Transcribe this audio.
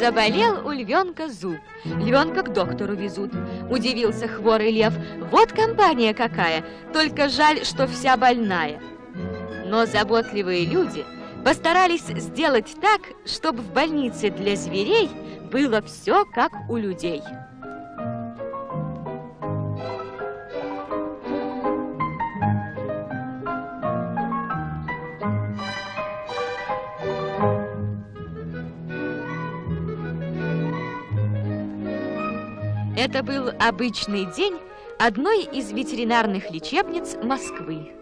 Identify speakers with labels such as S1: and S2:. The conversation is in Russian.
S1: Заболел у львенка зуб. Львенка к доктору везут. Удивился хворый лев. Вот компания какая, только жаль, что вся больная. Но заботливые люди постарались сделать так, чтобы в больнице для зверей было все как у людей. Это был обычный день одной из ветеринарных лечебниц Москвы.